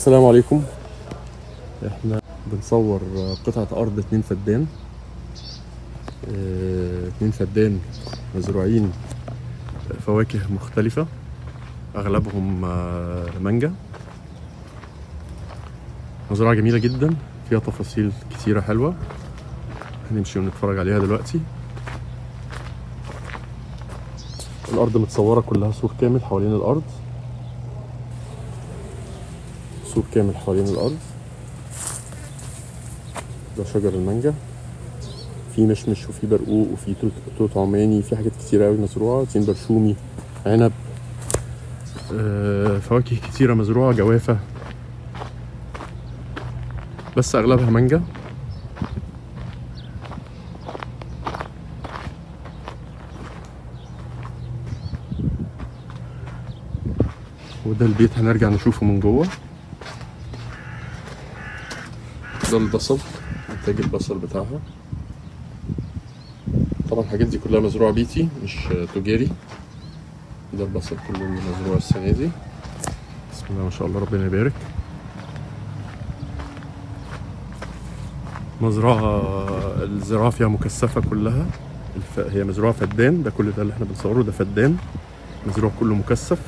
السلام عليكم. إحنا بنصور قطعة أرض اتنين فدان. آه، اتنين فدان مزروعين فواكه مختلفة. أغلبهم آه، مانجا. مزرعة جميلة جدا فيها تفاصيل كتيرة حلوة. هنمشي ونتفرج عليها دلوقتي. الأرض متصورة كلها سور كامل حوالين الأرض. سور كامل حوالين الأرض. ده شجر المانجا. في مشمش وفي برقوق وفي توت, عماني في حاجات كتيرة أوي مزروعة. تين برشومي عنب آه، فواكه كتيرة مزروعة جوافة. بس أغلبها مانجا. وده البيت هنرجع نشوفه من جوه. ده البصل. انتاج البصل بتاعها. طبعا الحاجات دي كلها مزروعة بيتي مش تجاري. ده البصل كله اللي مزروع السنة دي. بسم الله ما شاء الله ربنا يبارك. مزرعة الزراعة فيها مكثفة كلها. هي مزروعة فدان ده كل ده اللي إحنا بنصوره ده فدان. مزروع كله مكثف.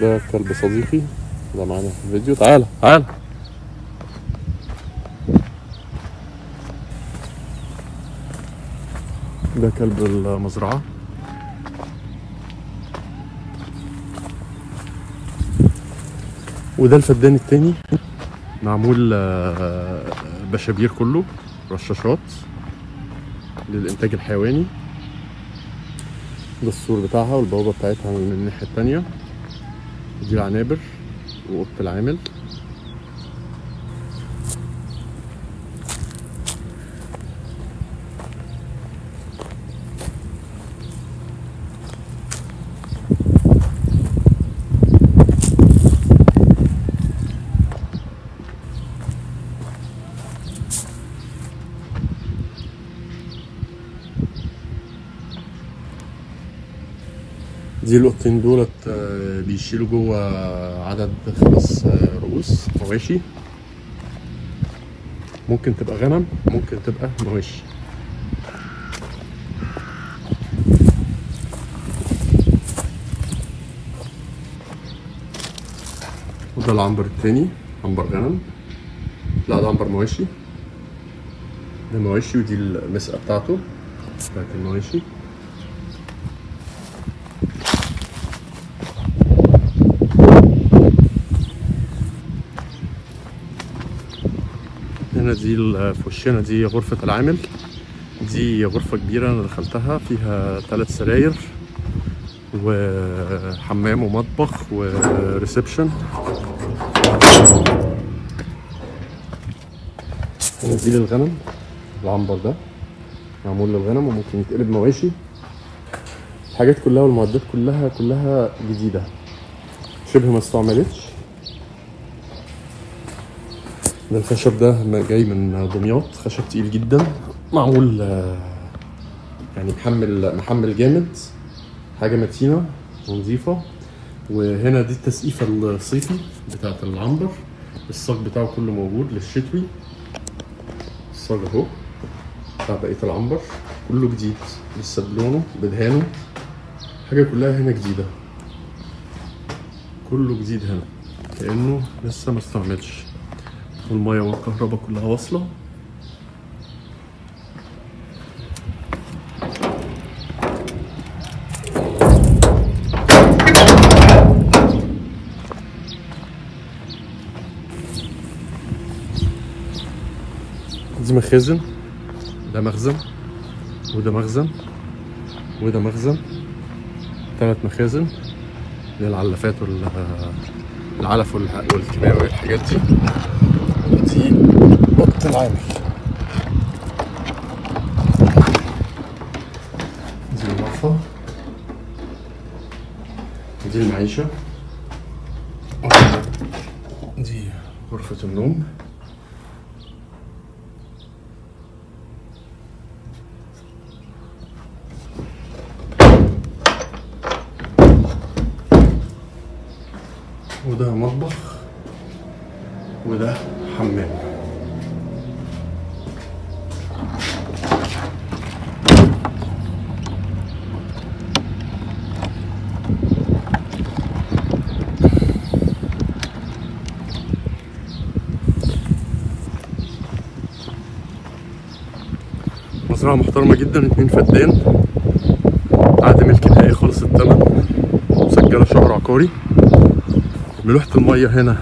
ده كلب صديقي. ده معانا في الفيديو. تعالى تعالى ده كلب المزرعة. وده الفدان التاني. معمول آه، بشابير كله رشاشات للإنتاج الحيواني. ده السور بتاعها والبوابة بتاعتها من الناحية التانية. دي العنابر وأوضة العامل. دي القطين دولت بيشيلوا جوه عدد خمس رؤوس. مواشي. ممكن تبقى غنم ممكن تبقى مواشي. وده العنبر التاني عنبر غنم. لا ده عنبر مواشي. ده مواشي ودي المسقة بتاعته. بتاعت المواشي. هنا دي في وشنا دي غرفة العامل. دي غرفة كبيرة أنا دخلتها فيها ثلاث سراير وحمام ومطبخ وريسبشن. دي للغنم العنبر ده معمول للغنم وممكن يتقلب مواشي. الحاجات كلها والمعدات كلها كلها جديدة. شبه ما استعملتش. ده الخشب ده جاي من دمياط خشب تقيل جدا. معمول آه، يعني محمل محمل جامد حاجة متينة ونظيفة. وهنا دي التسقيفة الصيفي بتاعة العنبر. الصاج بتاعه كله موجود للشتوي. الصاج أهو بتاع بقية العنبر. كله جديد لسه بلونه بدهانه. حاجة كلها هنا جديدة. كله جديد هنا كأنه لسه ما استعملش. والمية والكهرباء كلها واصلة. دي مخازن ده مخزن وده مخزن وده مخزن. ثلاث مخازن للعلافات وال العلف والح- والكيماوي والحاجات دي. دي اوضه العامل دي المطفى دي المعيشة. النوم وده مطبخ وده مزرعة محترمة جدا اتنين فدان. عقد ملك نهائي خالص التمن مسجلة شهر عقاري. ملوحة المية هنا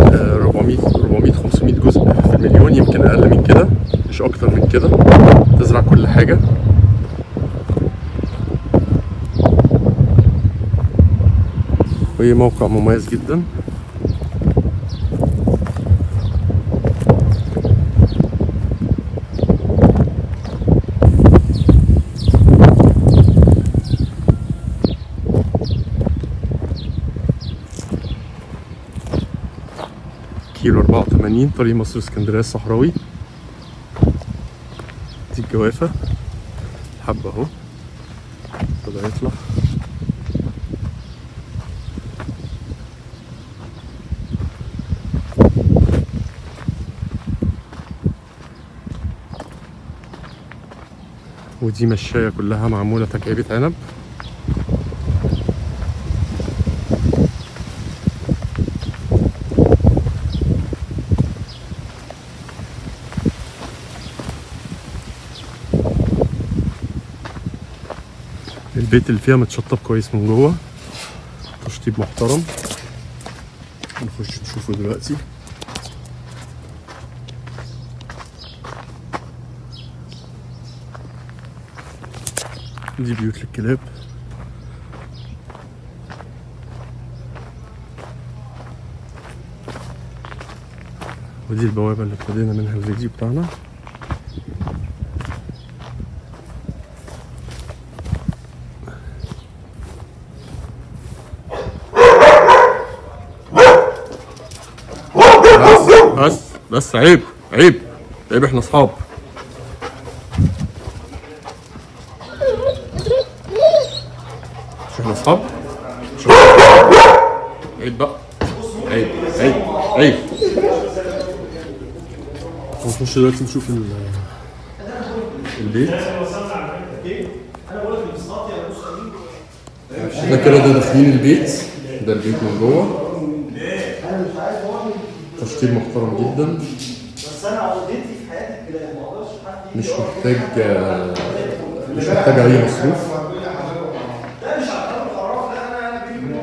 آه، 400 400 500 جزء في المليون يمكن أقل من كده مش أكتر من كده. تزرع كل حاجة. وهي موقع مميز جدا. 84 طريق مصر اسكندرية الصحراوي. دي الجوافة. حبة أهو. بدأ يطلع. ودي مشاية كلها معمولة تكعيبة عنب. البيت اللي فيها متشطب كويس من جوه. تشطيب محترم. نخش نشوفه دلوقتي. دي بيوت للكلاب. ودي البوابة اللي ابتدينا منها الفيديو بتاعنا. بس بس بس عيب عيب. عيب إحنا اصحاب. مش إحنا اصحاب؟ عيب بقى. عيب عيب عيب. هنخش دلوقتي نشوف ال- البيت. إحنا كده ده داخلين البيت. ده البيت من جوه. تشطيب محترم جدا. بس أنا عقدتي في حياتي الكلاب ما أقدرش حد مش محتاج آه، مش محتاج اي مصروف لا مش عشان القرار لا أنا أنا بيجي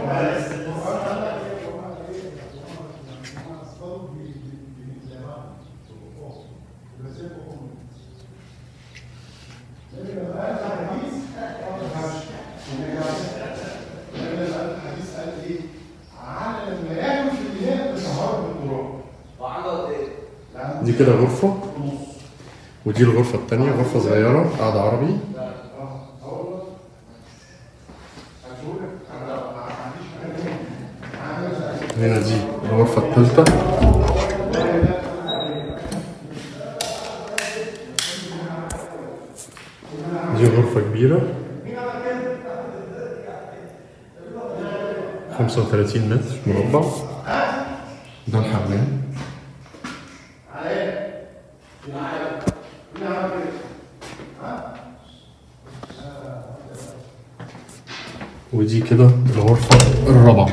دي كده غرفة ودي الغرفة التانية غرفة صغيرة قاعدة عربي. هنا دي الغرفة التالتة. دي غرفة كبيرة. خمسة وتلاتين متر مربع. ده الحمام. ودي كده الغرفة الرابعة.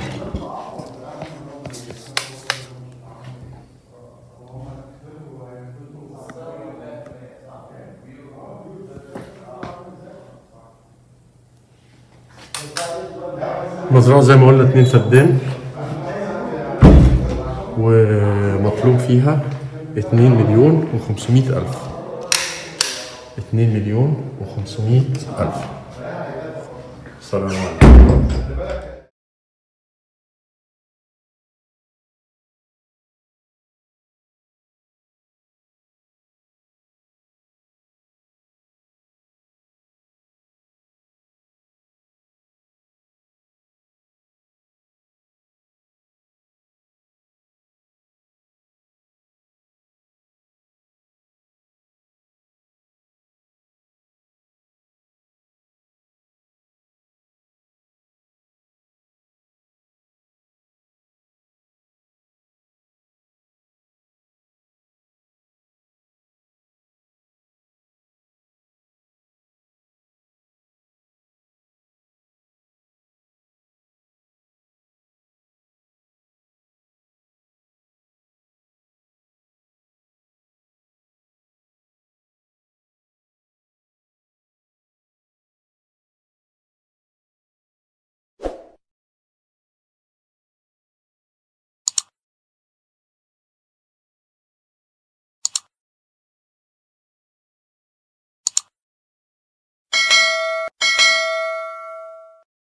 مزرعة زي ما قلنا اتنين فدان ومطلوب فيها اتنين مليون وخمسمائة ألف. اتنين مليون وخمسمائة ألف. السلام عليكم